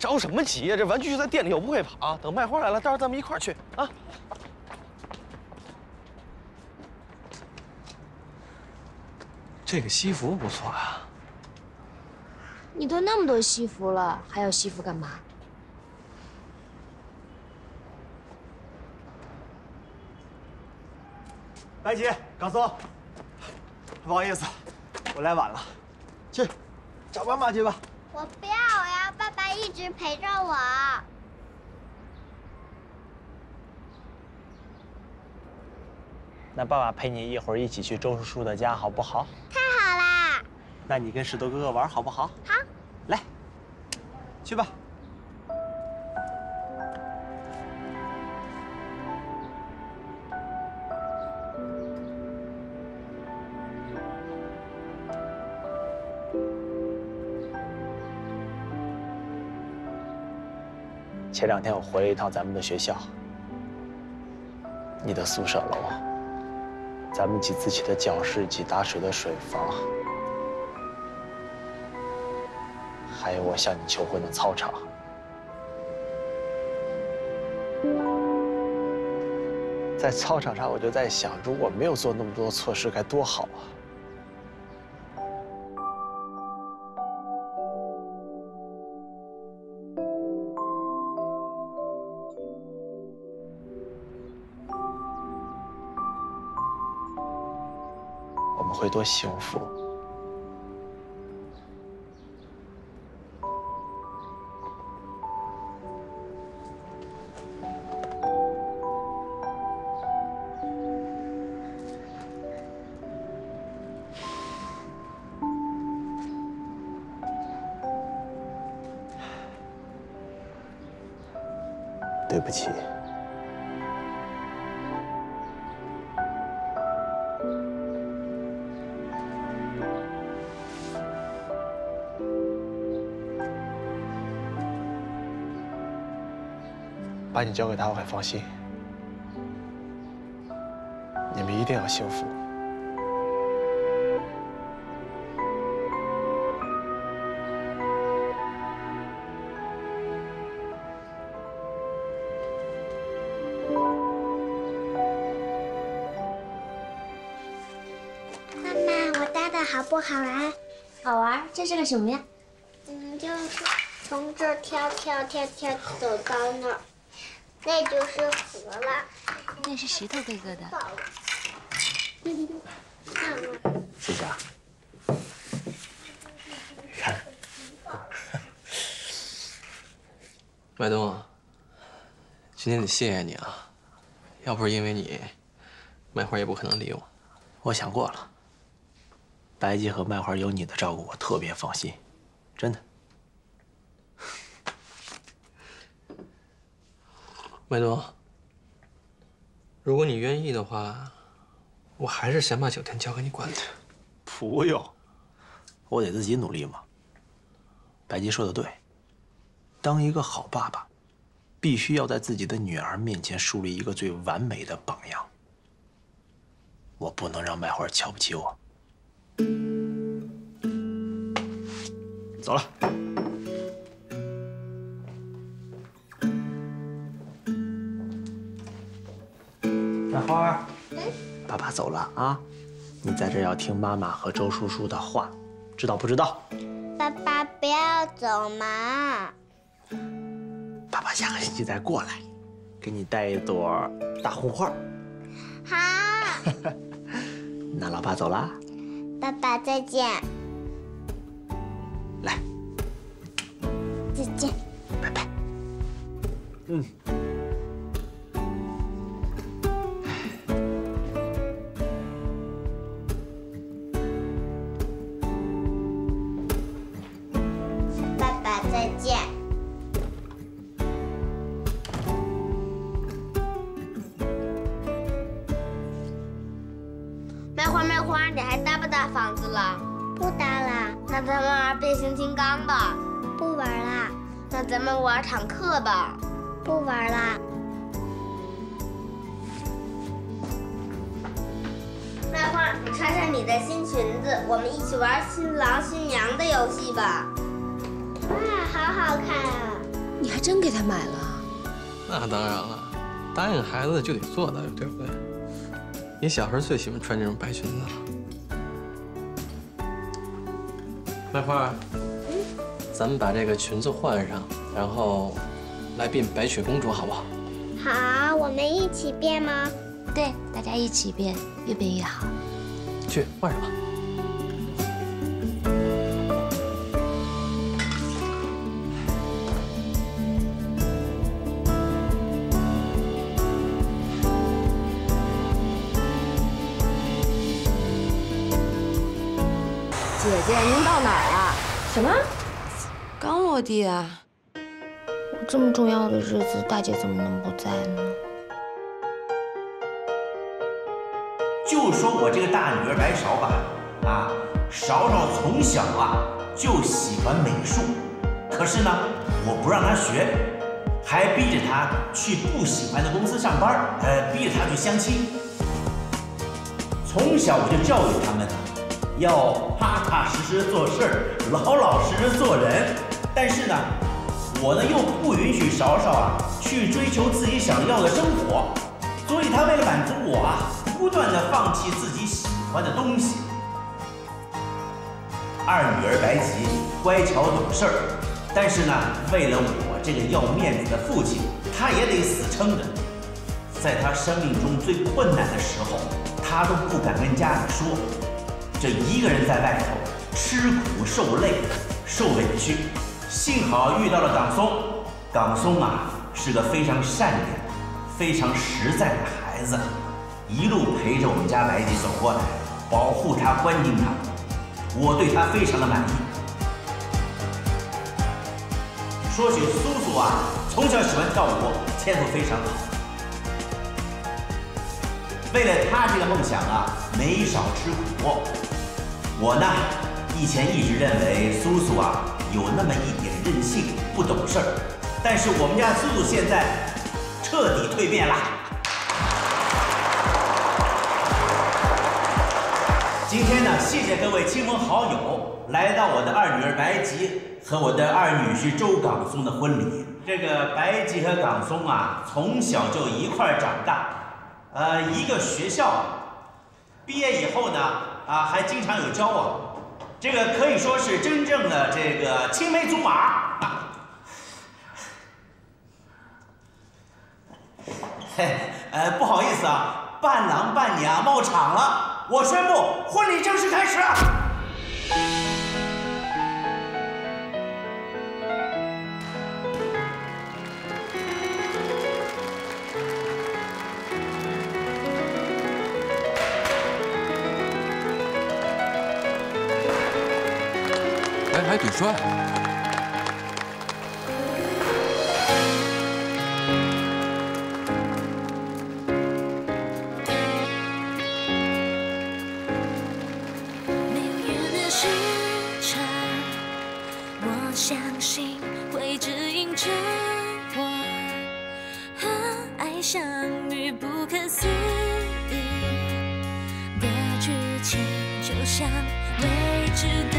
着什么急呀？这玩具就在店里，又不会跑。等卖花来了，到时候咱们一块儿去啊。这个西服不错啊。你都那么多西服了，还要西服干嘛？白姐，刚走。不好意思，我来晚了。去，找妈妈去吧。我不要，爸爸一直陪着我。那爸爸陪你一会儿一起去周叔叔的家，好不好？太好啦！那你跟石头哥哥玩，好不好？好。来，去吧。前两天我回了一趟咱们的学校，你的宿舍楼，咱们挤自己的教室，挤打水的水房，还有我向你求婚的操场。在操场上，我就在想，如果没有做那么多错事，该多好啊！会多幸福。对不起。把你交给他，我很放心。你们一定要幸福。妈妈，我搭的好不好玩？好玩？这是个什么呀？嗯，就是从这儿跳跳跳跳走到那儿，那就是河了。那是石头哥哥的。谢谢啊。看，麦冬啊，今天得谢谢你啊，要不是因为你，麦花也不可能理我。我想过了，白姬和麦花有你的照顾，我特别放心，真的。麦冬，如果你愿意的话，我还是想把酒店交给你管的。不用，我得自己努力嘛。白吉说的对，当一个好爸爸，必须要在自己的女儿面前树立一个最完美的榜样。我不能让麦花瞧不起我。走了。麦花，爸爸走了啊，你在这要听妈妈和周叔叔的话，知道不知道？爸爸不要走嘛！爸爸下个星期再过来，给你带一朵大红花。好，那老爸走了，爸爸再见，来，再见。拜拜。嗯。见。卖花卖花，你还搭不搭房子了？不搭了，那咱们玩变形金刚吧。不玩啦，那咱们玩坦克吧。不玩啦。卖花，你穿上你的新裙子，我们一起玩新郎新娘的游戏吧。哇，好好看啊！你还真给他买了？那当然了，答应孩子就得做到，对不对？你小时候最喜欢穿这种白裙子了。麦花，咱们把这个裙子换上，然后来变白雪公主，好不好？好，我们一起变吗？对，大家一起变，越变越好。去换上吧。姐姐，您到哪儿了？什么？刚落地啊。这么重要的日子，大姐怎么能不在呢？就说我这个大女儿白勺吧，啊，勺勺从小啊就喜欢美术，可是呢，我不让她学，还逼着她去不喜欢的公司上班，呃，逼着她去相亲。从小我就教育他们，要踏踏实实做事儿，老老实实做人。但是呢，我呢又不允许勺勺啊去追求自己想要的生活，所以她为了满足我啊，不断的放弃自己喜欢的东西。二女儿白吉乖巧懂事儿，但是呢，为了我这个要面子的父亲，她也得死撑着。在她生命中最困难的时候，她都不敢跟家里说，这一个人在外头吃苦受累受委屈。幸好遇到了港松，港松啊是个非常善良、非常实在的孩子，一路陪着我们家白吉走过来，保护她、关心她，我对她非常的满意。说起苏苏啊，从小喜欢跳舞，天赋非常好。为了她这个梦想啊，没少吃苦。我呢，以前一直认为苏苏啊有那么一点任性，不懂事儿。但是我们家苏苏现在彻底蜕变了。今天呢，谢谢各位亲朋好友来到我的二女儿白吉和我的二女婿周岗松的婚礼。这个白吉和岗松啊，从小就一块长大，呃，一个学校，毕业以后呢，啊，还经常有交往，这个可以说是真正的这个青梅竹马。嘿，呃，不好意思啊，伴郎伴娘冒场了，我宣布婚礼正式开始。哎，还挺帅。命运的时辰，我相信会指引着我和爱相遇，不可思议的剧情，就像未知的